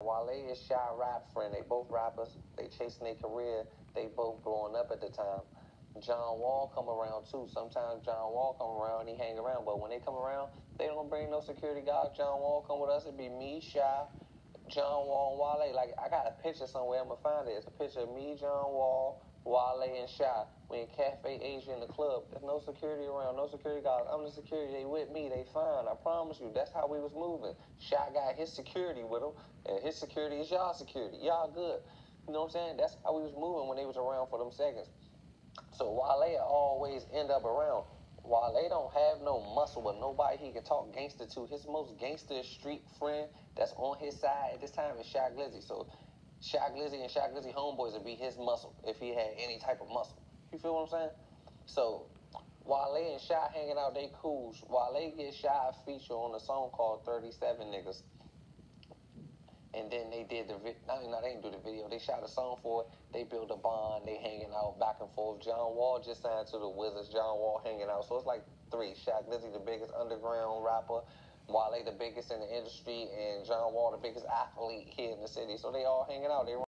Wale is Shy rap friend. They both rappers. They chasing their career. They both growing up at the time. John Wall come around too. Sometimes John Wall come around and he hang around, but when they come around, they don't bring no security guard. John Wall come with us. It'd be me, Shy, John Wall, Wale. Like I got a picture somewhere. I'm gonna find it. It's a picture of me, John Wall, Wale, and Shy. We in Cafe Asia in the club. There's no security around. No security guards. I'm the security. They with me. They fine. I promise you. That's how we was moving. Shy got his security with him, and his security is y'all security. Y'all good. You know what I'm saying? That's how we was moving when they was around for them seconds. So Wale always end up around. Wale don't have no muscle, but nobody he can talk gangster to. His most gangster street friend that's on his side at this time is Shy Glizzy. So Shy Glizzy and Shy Glizzy homeboys would be his muscle if he had any type of muscle. You feel what I'm saying? So Wale and Shy hanging out, they cool. Wale get Shy a feature on a song called 37 Niggas. And then they did the video. No, no, they didn't do the video. They shot a song for it. They built a bond. They hanging out back and forth. John Wall just signed to the Wizards. John Wall hanging out. So it's like three. Shy Glizzy, the biggest underground rapper. Wale, the biggest in the industry. And John Wall, the biggest athlete here in the city. So they all hanging out. They